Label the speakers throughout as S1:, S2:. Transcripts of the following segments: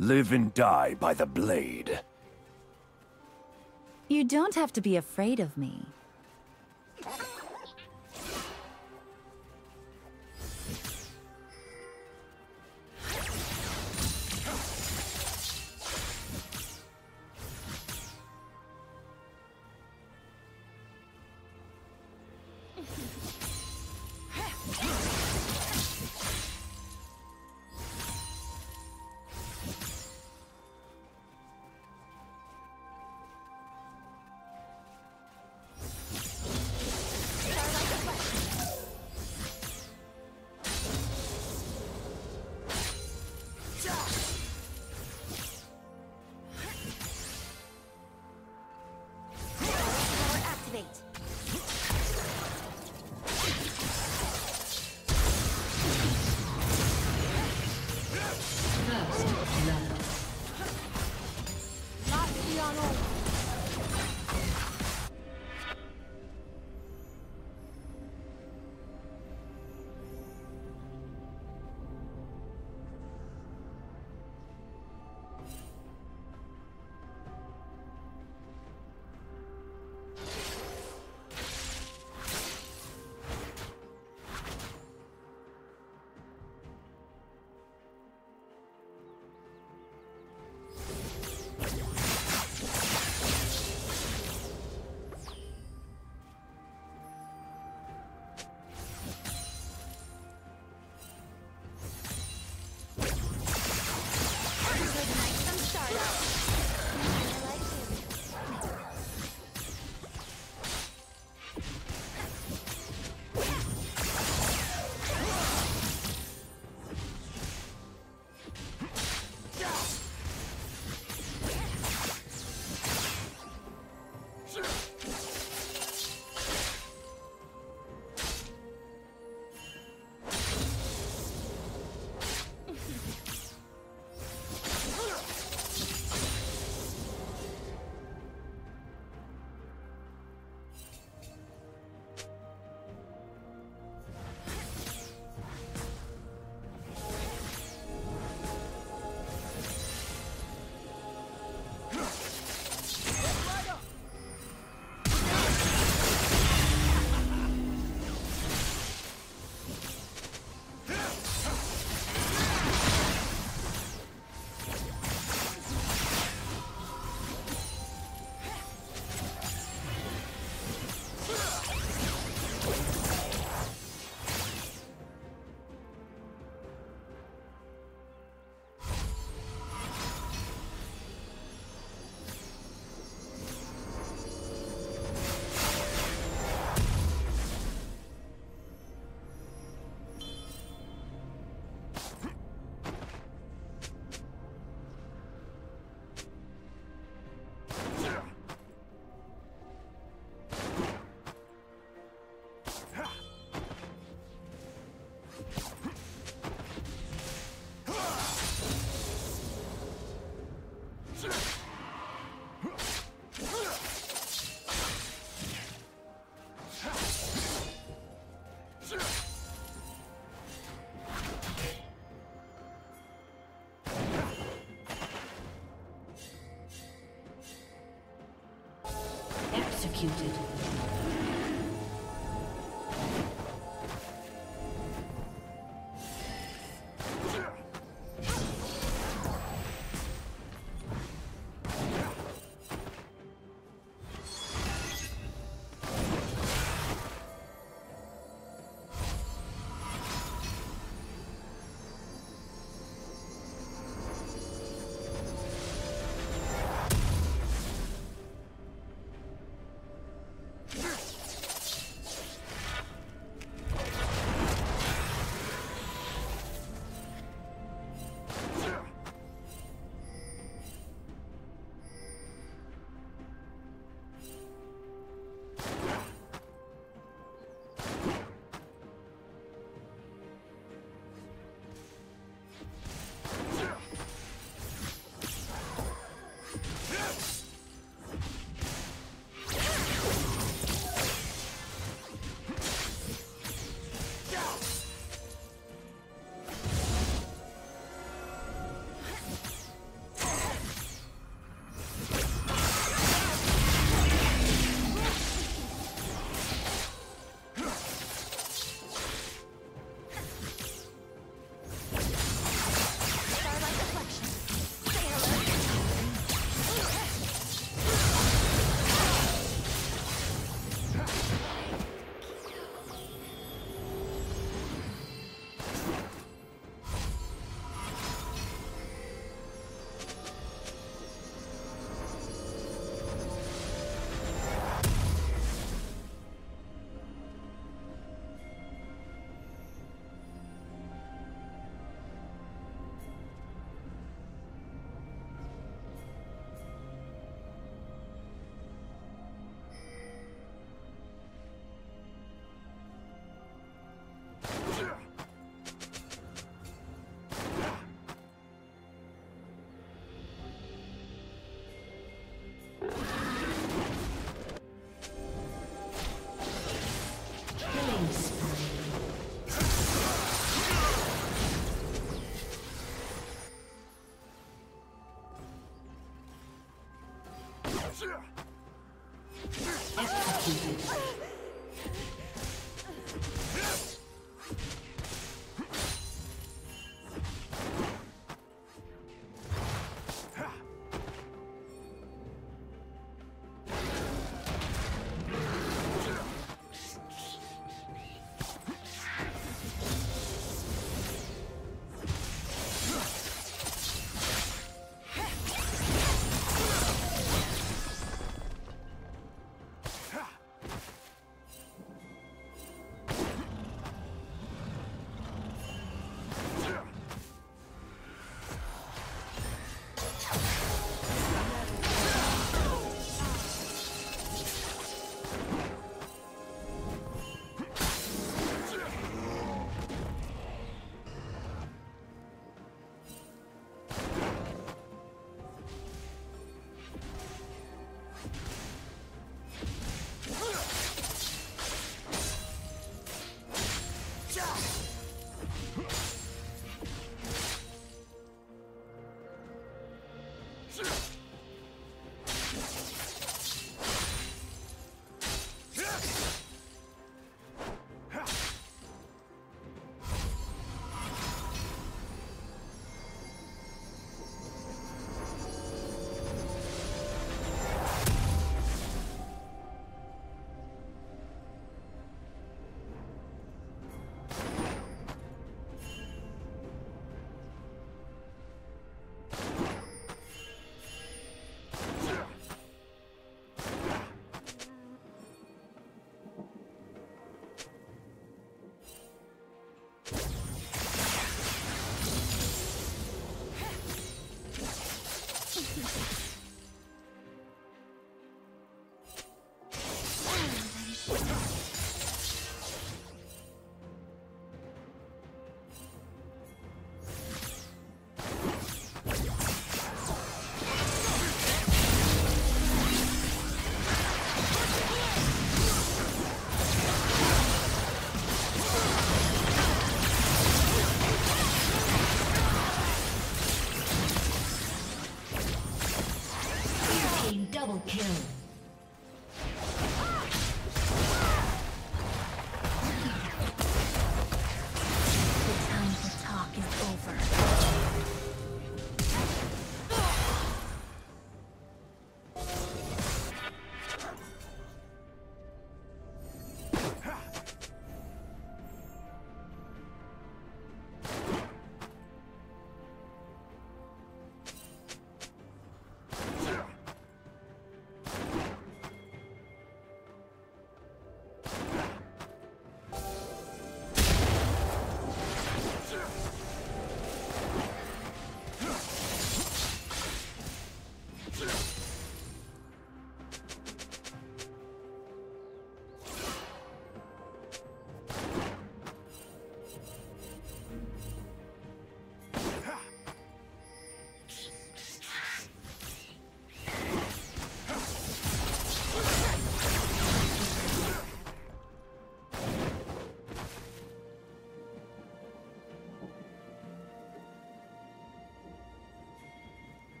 S1: Live and die by the blade.
S2: You don't have to be afraid of me.
S3: Executed.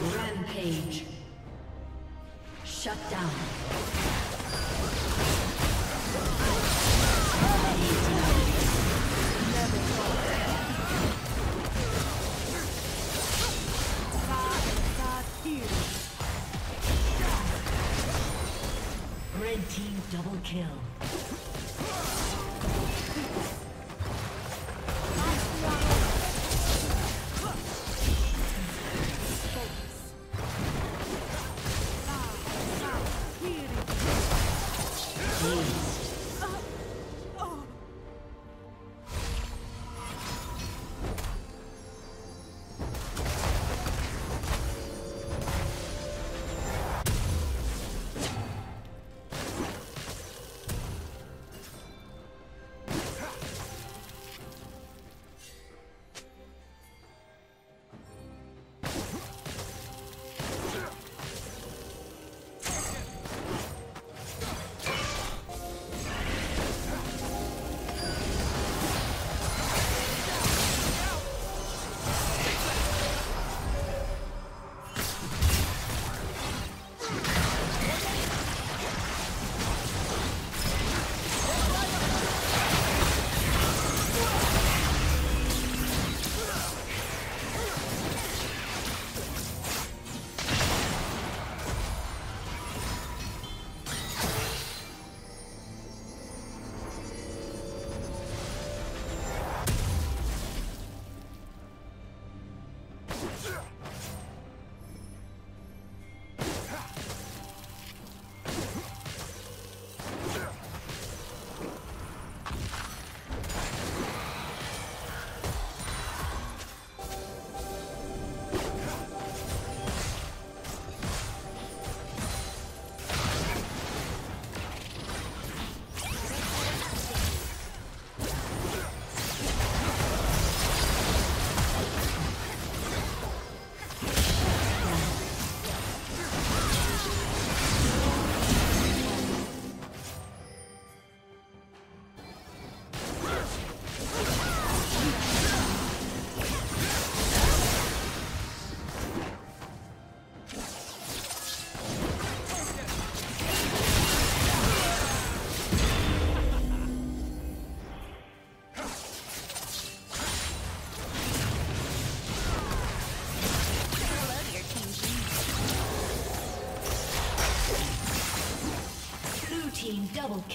S3: Rampage. Shut down. Kill.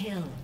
S3: Kill.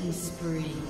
S3: Killing spree.